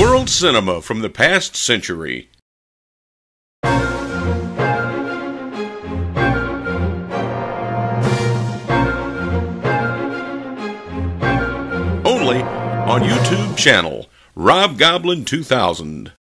World cinema from the past century. Only on YouTube channel Rob Goblin 2000.